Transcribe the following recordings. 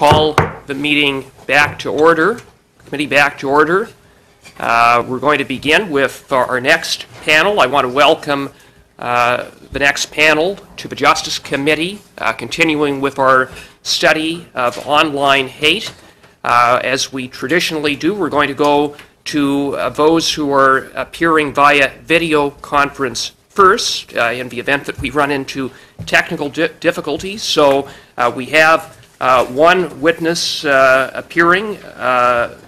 call the meeting back to order, committee back to order. Uh, We're going to begin with our next panel. I want to welcome uh, the next panel to the Justice Committee, uh, continuing with our study of online hate. Uh, As we traditionally do, we're going to go to uh, those who are appearing via video conference first, uh, in the event that we run into technical di- difficulties. So we have one witness uh, appearing uh,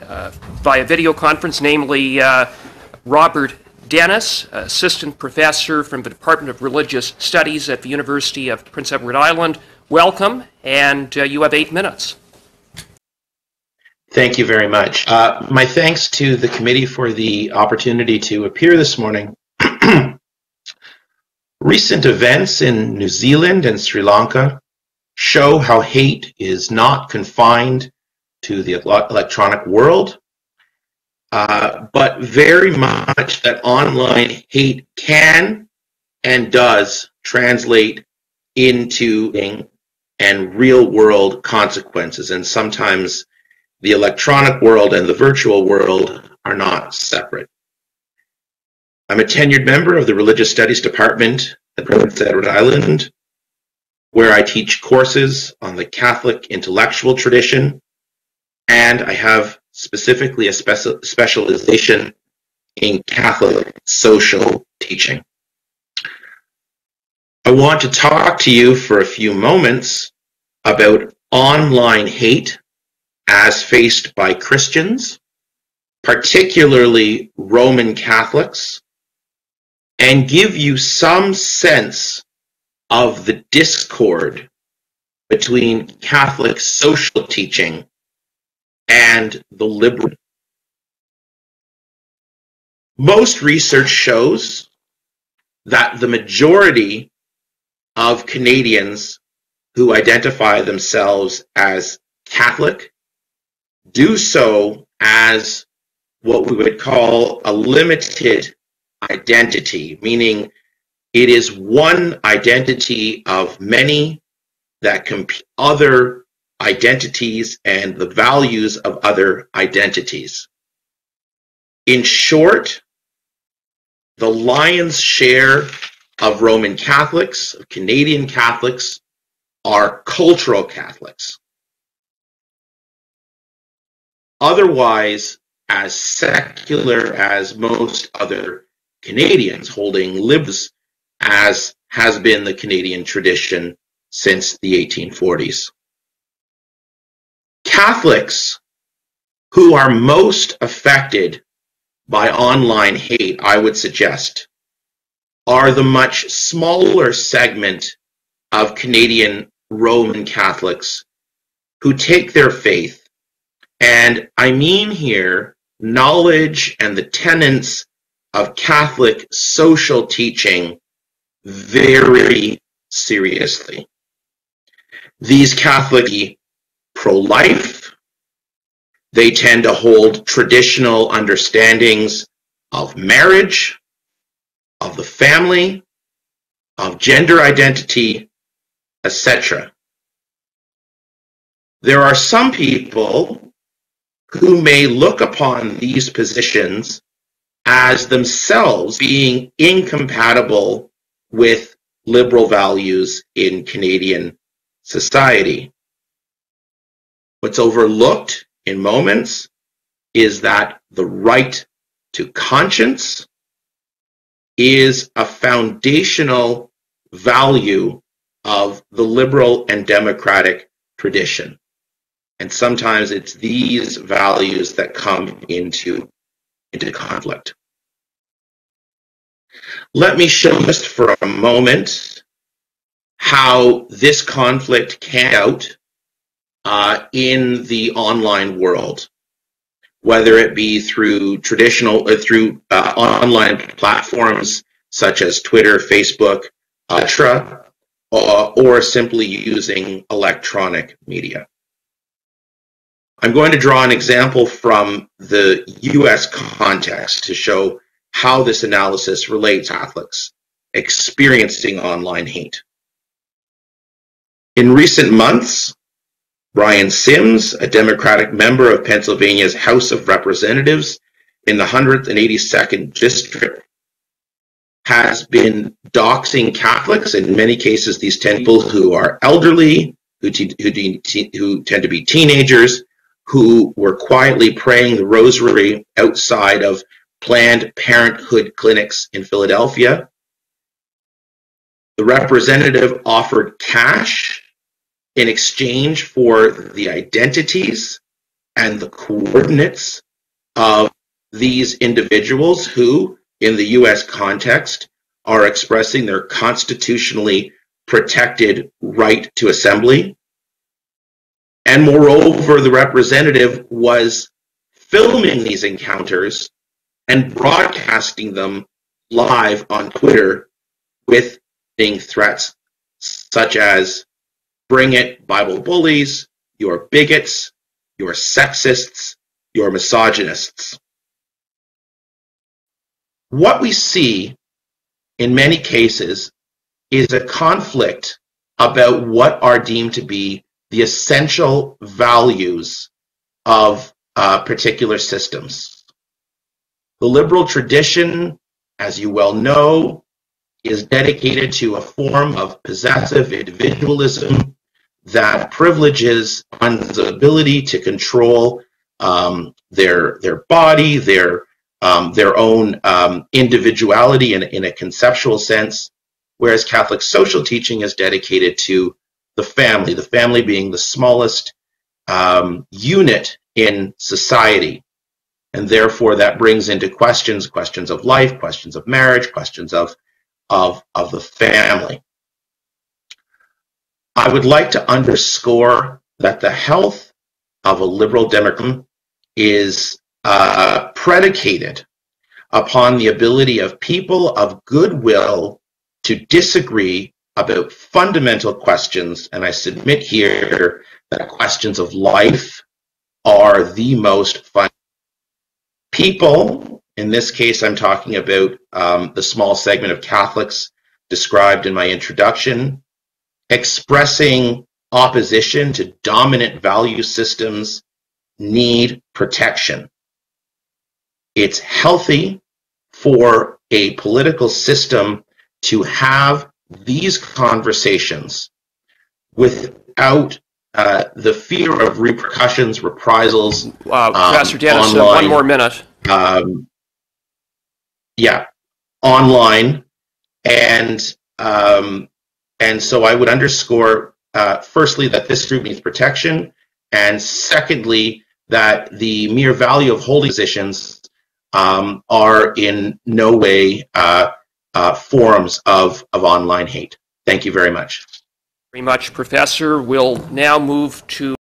uh, via video conference, namely uh, Robert Dennis, Assistant Professor from the Department of Religious Studies at the University of Prince Edward Island. Welcome, and uh, you have eight minutes. Thank you very much. Uh, my thanks to the committee for the opportunity to appear this morning. Recent events in New Zealand and Sri Lanka show how hate is not confined to the electronic world, uh, but very much that online hate can and does translate into and real world consequences, and sometimes the electronic world and the virtual world are not separate. I'm a tenured member of the Religious Studies Department at Prince Edward Island, where I teach courses on the Catholic intellectual tradition, and I have specifically a speci- specialization in Catholic social teaching. I want to talk to you for a few moments about online hate as faced by Christians, particularly Roman Catholics, and give you some sense of the discord between Catholic social teaching and the liberal. Most research shows that the majority of Canadians who identify themselves as Catholic do so as what we would call a limited identity, meaning it is one identity of many that compete other identities and the values of other identities. In short, the lion's share of Roman Catholics, of Canadian Catholics, are cultural Catholics. Otherwise, as secular as most other Canadians, holding libs as has been the Canadian tradition since the 1840s. Catholics who are most affected by online hate, I would suggest, are the much smaller segment of Canadian Roman Catholics who take their faith, and I mean here knowledge and the tenets of Catholic social teaching very seriously. These Catholic pro-life, they tend to hold traditional understandings of marriage, of the family, of gender identity, etc. There are some people who may look upon these positions as themselves being incompatible with liberal values in Canadian society. What's overlooked in moments is that the right to conscience is a foundational value of the liberal and democratic tradition. And sometimes it's these values that come into, into conflict. Let me show just for a moment how this conflict can out uh, in the online world, whether it be through traditional or uh, through uh, online platforms such as Twitter, Facebook, etc., or simply using electronic media. I'm going to draw an example from the US context to show how this analysis relates to Catholics experiencing online hate. In recent months, Brian Sims, a Democratic member of Pennsylvania's House of Representatives in the 182nd District, has been doxing Catholics. In many cases, these people who are elderly, who, who, who tend to be teenagers, who were quietly praying the rosary outside of Planned Parenthood clinics in Philadelphia. The representative offered cash in exchange for the identities and the coordinates of these individuals who, in the US context, are expressing their constitutionally protected right to assembly. And moreover, the representative was filming these encounters and broadcasting them live on Twitter with threats such as bring it Bible bullies, you're bigots, you're sexists, you're misogynists. What we see in many cases is a conflict about what are deemed to be the essential values of uh, particular systems. The liberal tradition, as you well know, is dedicated to a form of possessive individualism that privileges one's ability to control um, their their body, their um, their own um, individuality in, in a conceptual sense, whereas Catholic social teaching is dedicated to the family, the family being the smallest um, unit in society. And therefore, that brings into questions questions of life, questions of marriage, questions of, of, of the family. I would like to underscore that the health of a liberal democracy is uh, predicated upon the ability of people of goodwill to disagree about fundamental questions. And I submit here that questions of life are the most fun. People, in this case, I'm talking about um, the small segment of Catholics described in my introduction, expressing opposition to dominant value systems need protection. It's healthy for a political system to have these conversations without uh, the fear of repercussions, reprisals. Uh, Pastor Dennis, uh, one more minute. Um, yeah, online, and um, and so I would underscore uh, firstly that this group needs protection, and secondly that the mere value of holding positions um, are in no way uh, uh, forms of, of online hate. Thank you very much. Very much, Professor. We'll now move to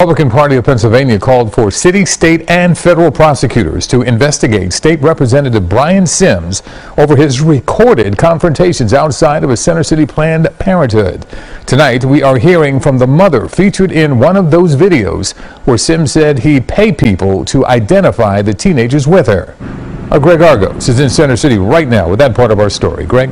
Republican Party of Pennsylvania called for city, state, and federal prosecutors to investigate State Representative Brian Sims over his recorded confrontations outside of a Center City Planned Parenthood. Tonight, we are hearing from the mother featured in one of those videos where Sims said he paid people to identify the teenagers with her. Uh, Greg Argos is in Center City right now with that part of our story. Greg?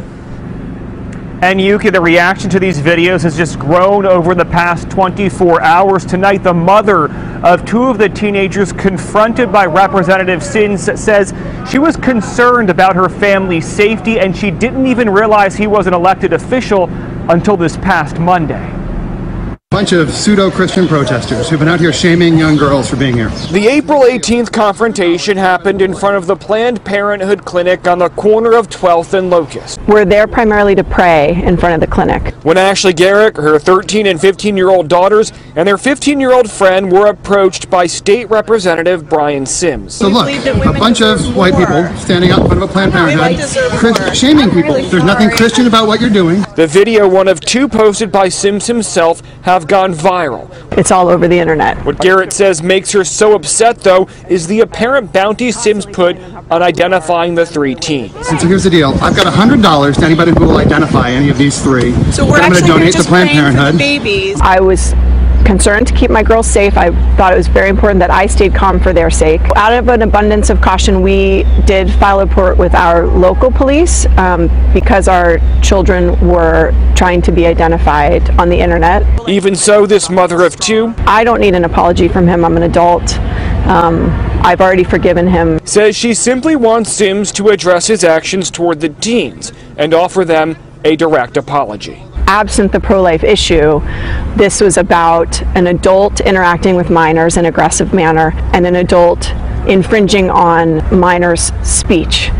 And Yuki, the reaction to these videos has just grown over the past 24 hours. Tonight, the mother of two of the teenagers confronted by Representative Sims says she was concerned about her family's safety and she didn't even realize he was an elected official until this past Monday bunch of pseudo-Christian protesters who've been out here shaming young girls for being here. The April 18th confrontation happened in front of the Planned Parenthood clinic on the corner of 12th and Locust. We're there primarily to pray in front of the clinic. When Ashley Garrick, her 13 and 15-year-old daughters, and their 15-year-old friend were approached by State Representative Brian Sims. So look, a bunch of white people standing out in front of a Planned Parenthood, shaming people. There's nothing Christian about what you're doing. The video, one of two posted by Sims himself, have have gone viral. It's all over the internet. What Garrett says makes her so upset, though, is the apparent bounty Sims put on identifying the three teens. So here's the deal. I've got $100 to anybody who will identify any of these three. So we're I'm going to donate to Planned Parenthood. babies. I was concerned to keep my girls safe. I thought it was very important that I stayed calm for their sake. Out of an abundance of caution, we did file a report with our local police um, because our children were trying to be identified on the internet. Even so, this mother of two I don't need an apology from him. I'm an adult. Um, I've already forgiven him. says she simply wants Sims to address his actions toward the teens and offer them a direct apology. Absent the pro life issue, this was about an adult interacting with minors in aggressive manner and an adult infringing on minors' speech.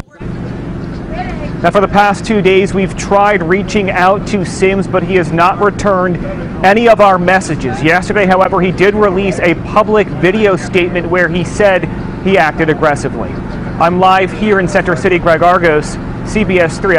Now, for the past two days, we've tried reaching out to Sims, but he has not returned any of our messages. Yesterday, however, he did release a public video statement where he said he acted aggressively. I'm live here in Center City, Greg Argos, CBS 3.